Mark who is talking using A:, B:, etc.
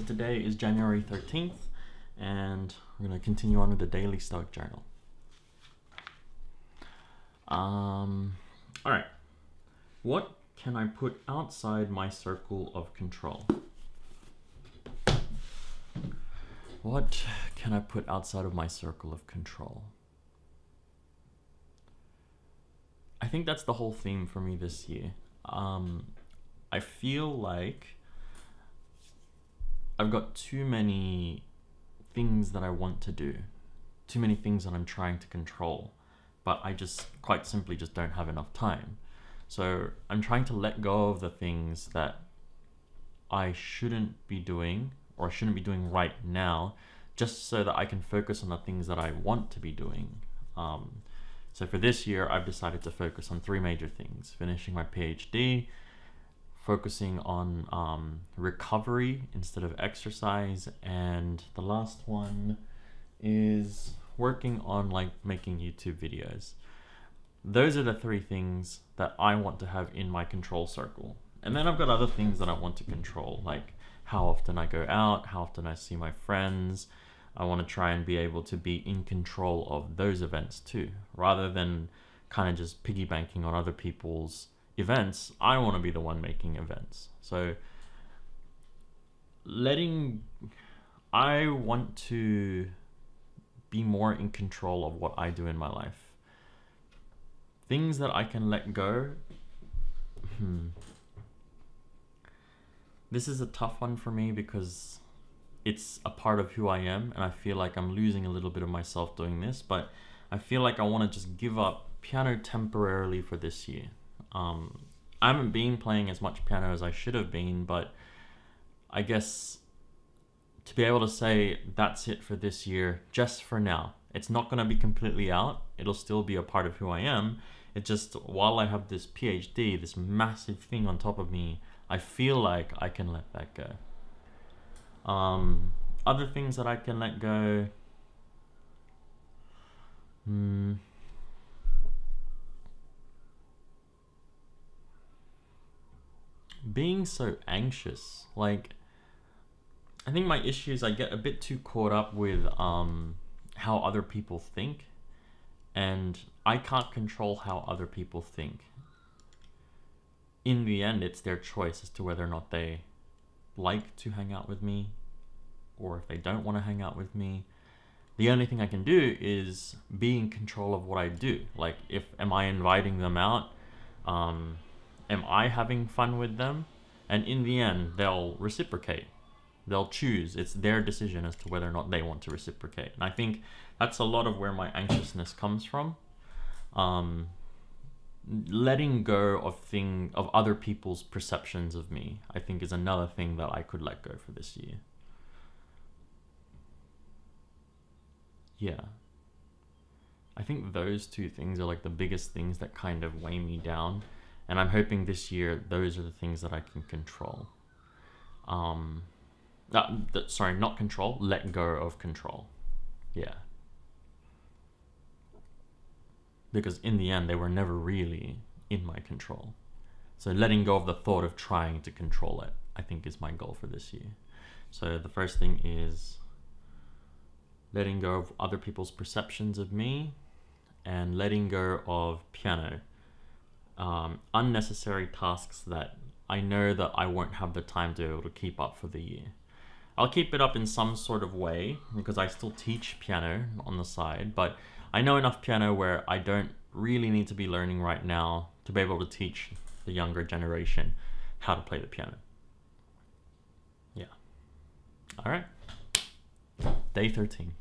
A: So today is January 13th, and we're going to continue on with the daily Stoic journal. Um, all right. What can I put outside my circle of control? What can I put outside of my circle of control? I think that's the whole theme for me this year. Um, I feel like I've got too many things that I want to do, too many things that I'm trying to control, but I just quite simply just don't have enough time. So I'm trying to let go of the things that I shouldn't be doing or I shouldn't be doing right now, just so that I can focus on the things that I want to be doing. Um, so for this year, I've decided to focus on three major things finishing my PhD, focusing on um, recovery instead of exercise, and the last one is working on like making YouTube videos. Those are the three things that I want to have in my control circle. And then I've got other things that I want to control, like how often I go out, how often I see my friends. I want to try and be able to be in control of those events too, rather than kind of just piggy banking on other people's events, I want to be the one making events. So letting I want to be more in control of what I do in my life. Things that I can let go. Hmm. This is a tough one for me because it's a part of who I am and I feel like I'm losing a little bit of myself doing this, but I feel like I want to just give up piano temporarily for this year. Um, I haven't been playing as much piano as I should have been, but I guess to be able to say that's it for this year, just for now. It's not going to be completely out. It'll still be a part of who I am. It's just while I have this PhD, this massive thing on top of me, I feel like I can let that go. Um, other things that I can let go. Hmm. Being so anxious. Like, I think my issue is I get a bit too caught up with um, how other people think, and I can't control how other people think. In the end, it's their choice as to whether or not they like to hang out with me or if they don't want to hang out with me. The only thing I can do is be in control of what I do. Like, if am I inviting them out? Um, am I having fun with them? And in the end, they'll reciprocate. They'll choose. It's their decision as to whether or not they want to reciprocate. And I think that's a lot of where my anxiousness comes from. Um, letting go of thing of other people's perceptions of me, I think, is another thing that I could let go for this year. Yeah. I think those two things are like the biggest things that kind of weigh me down and I'm hoping this year those are the things that I can control. Um, uh, th- sorry, not control, let go of control. Yeah. Because in the end, they were never really in my control. So letting go of the thought of trying to control it, I think, is my goal for this year. So the first thing is letting go of other people's perceptions of me and letting go of piano um, unnecessary tasks that I know that I won't have the time to be able to keep up for the year. I'll keep it up in some sort of way because I still teach piano on the side, but I know enough piano where I don't really need to be learning right now to be able to teach the younger generation how to play the piano. Yeah. All right. Day 13.